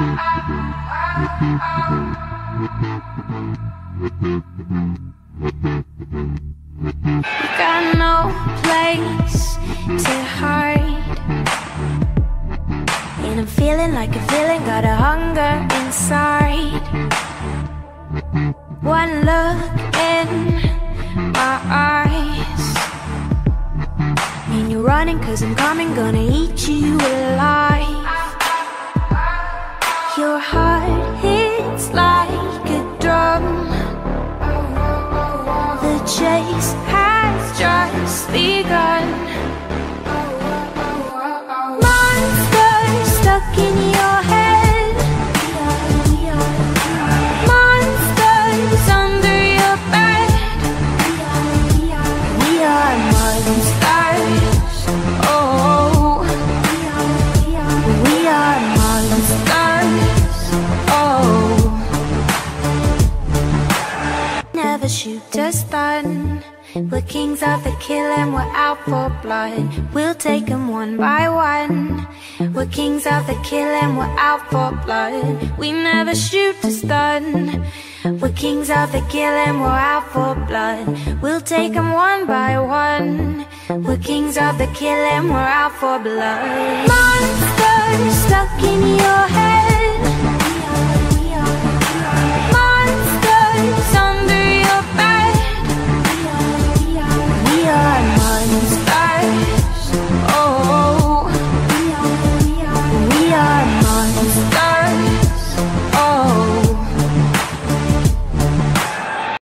Got no place to hide. And I'm feeling like a villain, got a hunger inside. One look in my eyes. And you're running, cause I'm coming, gonna eat you alive. Chase has just begun. Monsters stuck in your head. Monsters under your bed. We are monsters. Never shoot to stun. We're kings of the kill and we're out for blood. We'll take them one by one. We're kings of the kill and we're out for blood. We never shoot to stun. We're kings of the kill and we're out for blood. We'll take them one by one. We're kings of the kill and we're out for blood. Monsters stuck in your head.